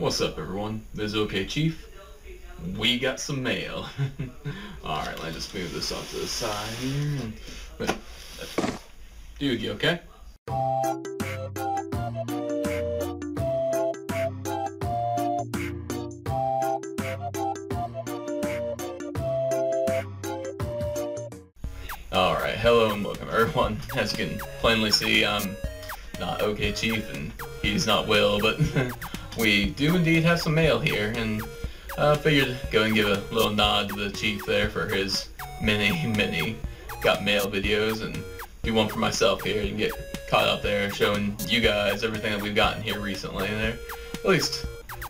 What's up everyone? This is OK Chief. We got some mail. Alright, let me just move this off to the side here. Dude, you okay? Alright, hello and welcome everyone. As you can plainly see, I'm not OK Chief and he's not Will, but we do indeed have some mail here, and uh, figured go and give a little nod to the chief there for his many, many got mail videos, and do one for myself here and get caught up there showing you guys everything that we've gotten here recently there. At least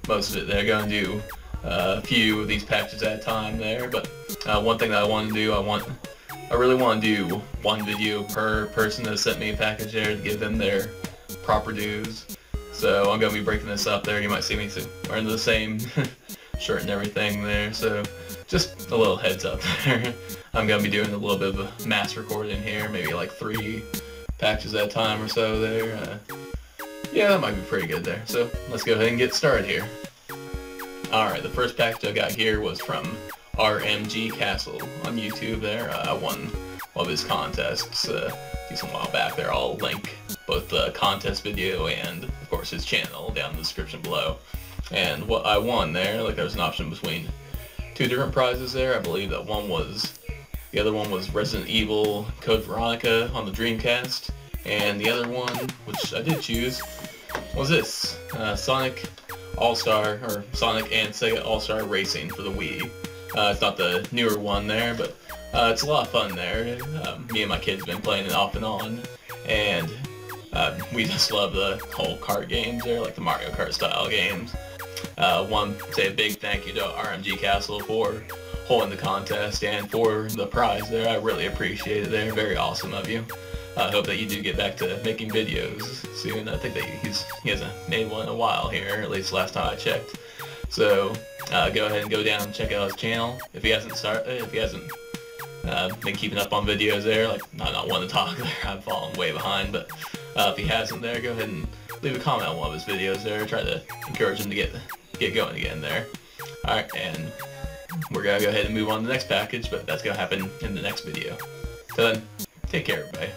most of it there. Going to do uh, a few of these patches at a time there, but uh, one thing that I want to do, I want I really want to do one video per person that sent me a package there to give them their proper dues. So I'm going to be breaking this up there. You might see me wearing the same shirt and everything there. So just a little heads up there. I'm going to be doing a little bit of a mass recording here. Maybe like three patches at a time or so there. Uh, yeah, that might be pretty good there. So let's go ahead and get started here. Alright, the first package I got here was from RMG Castle on YouTube there. Uh, I won of his contests uh, a while back there. I'll link both the contest video and, of course, his channel down in the description below. And what I won there, like there was an option between two different prizes there. I believe that one was, the other one was Resident Evil Code Veronica on the Dreamcast. And the other one, which I did choose, was this, uh, Sonic All-Star, or Sonic and Sega All-Star Racing for the Wii. Uh, it's not the newer one there, but uh, it's a lot of fun there. Um, me and my kids have been playing it off and on, and uh, we just love the whole kart games there, like the Mario Kart style games. Uh, one, say a big thank you to RMG Castle for holding the contest and for the prize there. I really appreciate it there. Very awesome of you. I hope that you do get back to making videos soon. I think that he's, he hasn't made one in a while here, at least last time I checked. So uh, go ahead and go down and check out his channel. If he hasn't started, if he hasn't uh, been keeping up on videos there, like not not one to talk there, I'm falling way behind, but uh, if he hasn't there, go ahead and leave a comment on one of his videos there. Try to encourage him to get get going again there. Alright, and we're gonna go ahead and move on to the next package, but that's gonna happen in the next video. So then, take care everybody.